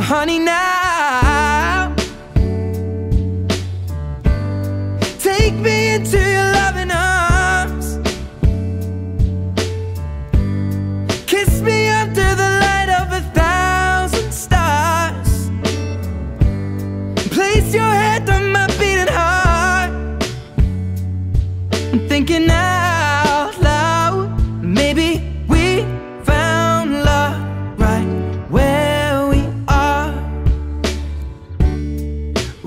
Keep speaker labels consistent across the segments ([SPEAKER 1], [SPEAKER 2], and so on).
[SPEAKER 1] honey, now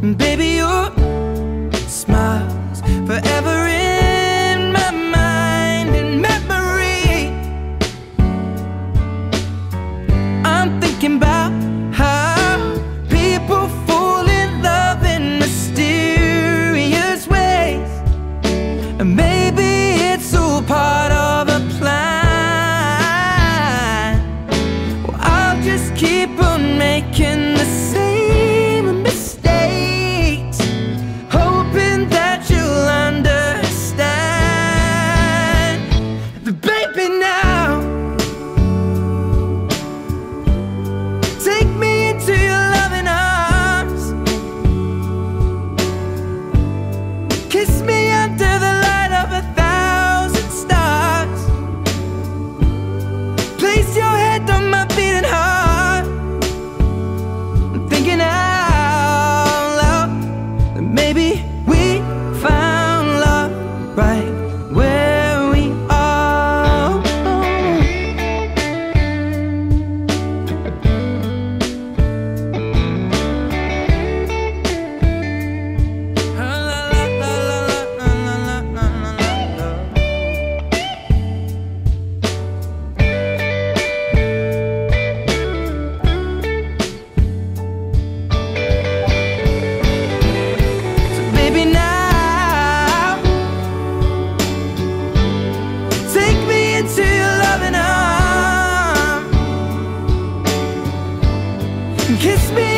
[SPEAKER 1] Baby, your smiles forever in my mind and memory. I'm thinking about how people fall in love in mysterious ways. And maybe it's all part of a plan. Well, I'll just keep on making the same